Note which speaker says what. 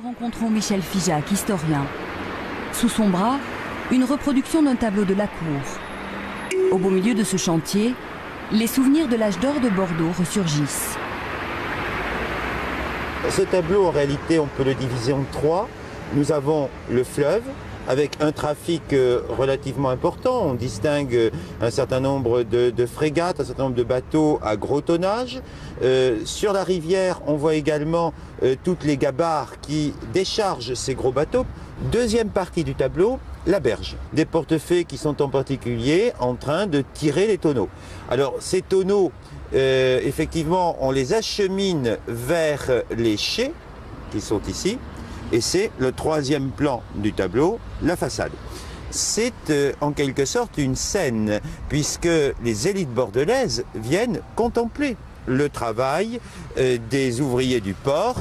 Speaker 1: nous rencontrons Michel Figeac, historien. Sous son bras, une reproduction d'un tableau de la cour. Au beau milieu de ce chantier, les souvenirs de l'âge d'or de Bordeaux ressurgissent.
Speaker 2: Ce tableau, en réalité, on peut le diviser en trois. Nous avons le fleuve, avec un trafic euh, relativement important. On distingue euh, un certain nombre de, frégates, un certain nombre de bateaux à gros tonnage. Euh, sur la rivière, on voit également toutes les gabarres qui déchargent ces gros bateaux. Deuxième partie du tableau, la berge. Des portefeuilles qui sont en particulier en train de tirer les tonneaux. Alors ces tonneaux, effectivement, on les achemine vers les chais qui sont ici. Et c'est le troisième plan du tableau, la façade. C'est euh, en quelque sorte une scène, puisque les élites bordelaises viennent contempler le travail euh, des ouvriers du port